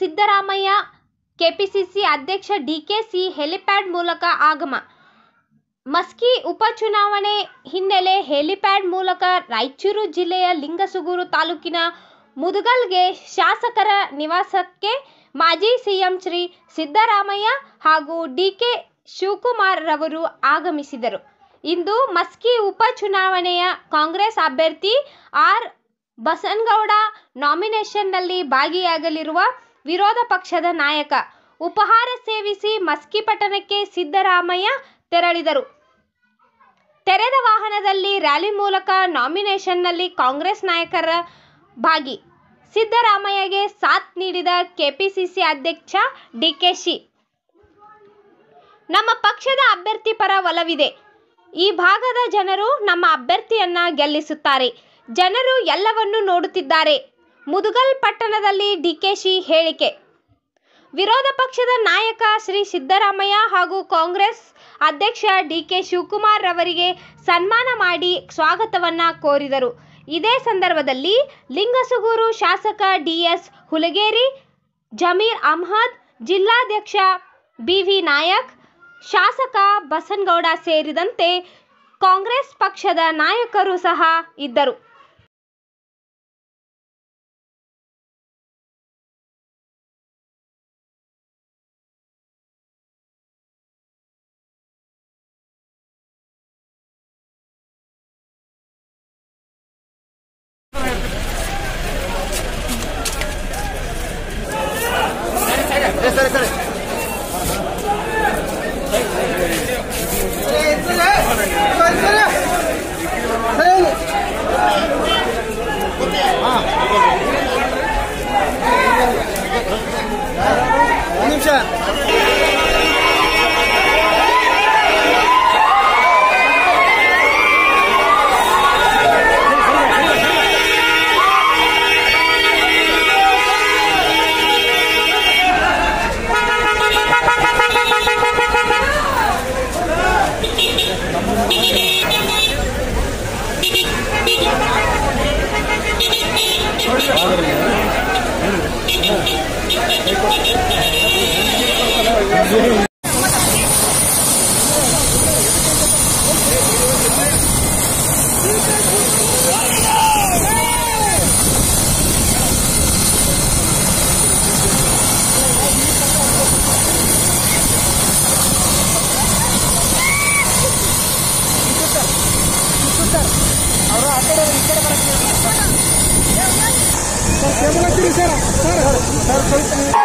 Siddaramaiah, KPCC ಅಧ್ಯಕ್ಷ DKC helipad ಮೂಲಕ ಆಗಮ. ಮಸ್ಕಿ ಉಪಚುನಾವಣೆ ಹಿನ್ನೆಲೆ ಹೆಲಿಪ್ಯಾಡ್ ಮೂಲಕ ರಾಯಚೂರು ಜಿಲ್ಲೆಯ ಲಿಂಗಸುಗೂರು ತಾಲೂಕಿನ ಮುದಗಲ್ಗೆ ಶಾಸಕರ ನಿವಾಸಕ್ಕೆ ಮಾಜಿ ಸಿಎಂ ಶ್ರೀ ಸಿದ್ದರಾಮಯ್ಯ ಹಾಗೂ ಡಿಕೆ ಶಿವಕುಮಾರ್ ರವರು ಆಗಮಿಸಿದರು. ಇಂದು ಮಸ್ಕಿ ಉಪಚುನಾವಣೆಯ ಕಾಂಗ್ರೆಸ್ ಅಭ್ಯರ್ಥಿ ಆರ್ ಬಸನಗೌಡ ನಾಮಿನೇಷನ್ನಲ್ಲಿ ಭಾಗಿಯಾಗಲಿರುವ ವಿರೋಧ ಪಕ್ಷದ ನಾಯಕ. ಉಪಹಾರ ಸೇವಿಸಿ ಮಸ್ಕಿ ಪಟ್ಟಣಕ್ಕೆ ಸಿದ್ದರಾಮಯ್ಯ ತೆರಳಿದರು. ತೆರೆದ ವಾಹನದಲ್ಲಿ ರ್ಯಾಲಿ ಮೂಲಕ ನಾಮಿನೇಷನ್ನಲ್ಲಿ ಕಾಂಗ್ರೆಸ್ ನಾಯಕರ ಭಾಗಿ. ಸಿದ್ದರಾಮಯ್ಯಗೆ ಸಾಥ್ ನೀಡಿದ ಕೆಪಿಸಿಸಿ ಅಧ್ಯಕ್ಷ ಡಿಕೆಶಿ. ನಮ್ಮ ಪಕ್ಷದ ಅಭ್ಯರ್ಥಿ ಪರ ಒಲವಿದೆ. ಈ ಭಾಗದ ಜನರು ನಮ್ಮ ಅಭ್ಯರ್ಥಿಯನ್ನ ಗೆಲ್ಲಿಸುತ್ತಾರೆ. ಜನರು ಎಲ್ಲವನ್ನೂ ನೋಡುತ್ತಿದ್ದಾರೆ. ಮುದುಗಲ್ ಪಟ್ಟಣದಲ್ಲಿ ಡಿಕೆಶಿ ಹೇಳಿಕೆ. ವಿರೋಧ ಪಕ್ಷದ ನಾಯಕ ಶ್ರೀ ಸಿದ್ದರಾಮಯ್ಯ ಹಾಗೂ ಕಾಂಗ್ರೆಸ್ ಅಧ್ಯಕ್ಷ ಡಿಕೆ ಶಿವಕುಮಾರ್ ರವರಿಗೆ ಸನ್ಮಾನ ಮಾಡಿ ಸ್ವಾಗತವನ್ನ ಕೋರಿದರು. ಇದೇ ಸಂದರ್ಭದಲ್ಲಿ ಲಿಂಗಸುಗೂರು ಶಾಸಕ ಡಿಎಸ್ ಹುಲಗೇರಿ, ಜಮೀರ್ ಅಹ್ಮದ್, ಜಿಲ್ಲಾಧ್ಯಕ್ಷ ಬಿವಿ ನಾಯಕ್, ಶಾಸಕ ಬಸನಗೌಡ ಸೇರಿದಂತೆ ಕಾಂಗ್ರೆಸ್ ಪಕ್ಷದ ನಾಯಕರು ಸಹ ಇದ್ದರು. espera. Thank you. ఏమైనా తిరిగారా సార్ సార్ సార్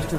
ಅಷ್ಟೇ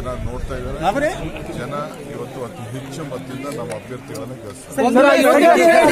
ಜನ ನೋಡ್ತಾ ಇದ್ದಾರೆ ಜನ ಇವತ್ತು ಅತಿ ಹೆಚ್ಚು ಮತದಿಂದ ನಮ್ಮ ಅಭ್ಯರ್ಥಿಗಳನ್ನು ಗೆಲ್ಲಿಸ್ತಾರೆ